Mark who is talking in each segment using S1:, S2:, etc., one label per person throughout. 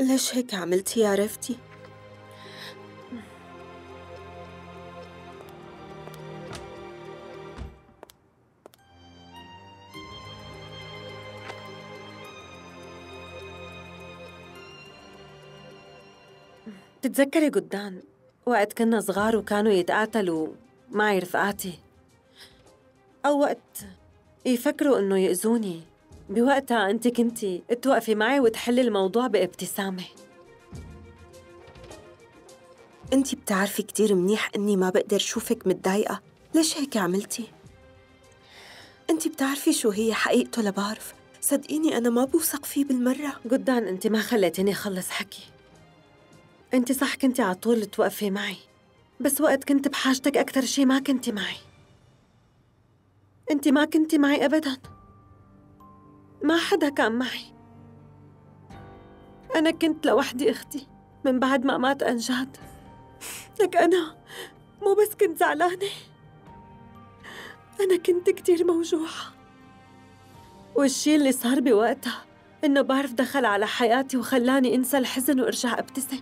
S1: ليش هيك عملتي يا رفتي؟
S2: تتذكري قدام وقت كنا صغار وكانوا يتقاتلوا معي رفقاتي أو وقت يفكروا إنه يأذوني بوقتها أنت كنتي توقفي معي وتحلي الموضوع بابتسامة.
S1: انت بتعرفي كتير منيح إني ما بقدر شوفك متضايقة. ليش هيك عملتي؟ انت بتعرفي شو هي حقيقته لبعرف. صدقيني أنا ما بوثق فيه بالمرة.
S2: قدان أنت ما خليتيني أخلص حكي. أنت صح كنتي على طول توقفي معي. بس وقت كنت بحاجتك أكثر شي ما كنتي معي. أنت ما كنتي معي أبداً. ما حدا كان معي. أنا كنت لوحدي أختي. من بعد ما مات أنجاد. لك أنا مو بس كنت زعلانة. أنا كنت كتير موجوعة. والشي اللي صار بوقتها إنه بعرف دخل على حياتي وخلاني أنسى الحزن وأرجع أبتسم.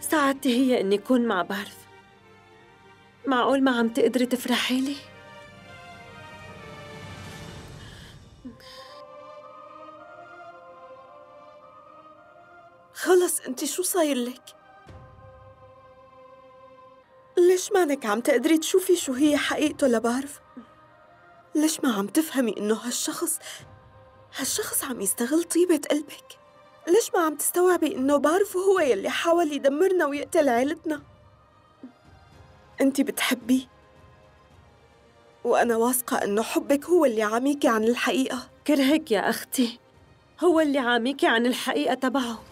S2: سعادتي هي إني أكون مع بعرف. معقول ما عم تقدري تفرحي لي؟
S1: خلص أنت شو صاير لك؟ ليش مانك عم تقدري تشوفي شو هي حقيقته لبعرف؟ ليش ما عم تفهمي إنه هالشخص هالشخص عم يستغل طيبة قلبك؟ ليش ما عم تستوعبي إنه بعرفه هو يلي حاول يدمرنا ويقتل عيلتنا؟ أنت بتحبيه وأنا واثقة إنه حبك هو اللي عاميكي عن الحقيقة.
S2: كرهك يا أختي. هو اللي عاميكي عن الحقيقة تبعه.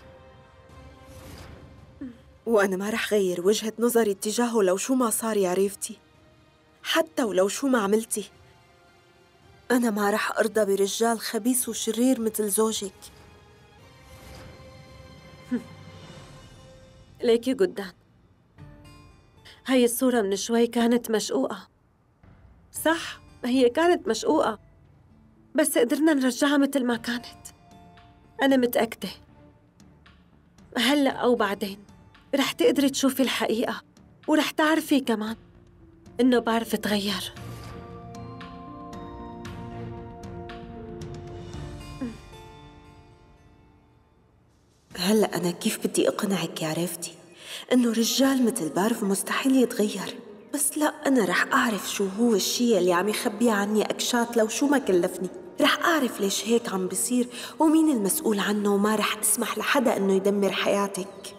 S1: وأنا ما رح غير وجهة نظري اتجاهه لو شو ما صار يا ريفتي. حتى ولو شو ما عملتي. أنا ما رح أرضى برجال خبيث وشرير مثل زوجك.
S2: ليكي قدام. هاي الصورة من شوي كانت مشقوقة. صح هي كانت مشقوقة بس قدرنا نرجعها مثل ما كانت. أنا متأكدة. هلأ أو بعدين رح تقدري تشوفي الحقيقة ورح تعرفي كمان إنه بعرف أتغير.
S1: هلأ أنا كيف بدي أقنعك يا ريفتي إنه رجال مثل بارف مستحيل يتغير. بس لا أنا رح أعرف شو هو الشي اللي عم يخبيه عني أكشات لو شو ما كلفني. رح أعرف ليش هيك عم بيصير ومين المسؤول عنه وما رح أسمح لحدا إنه يدمر حياتك.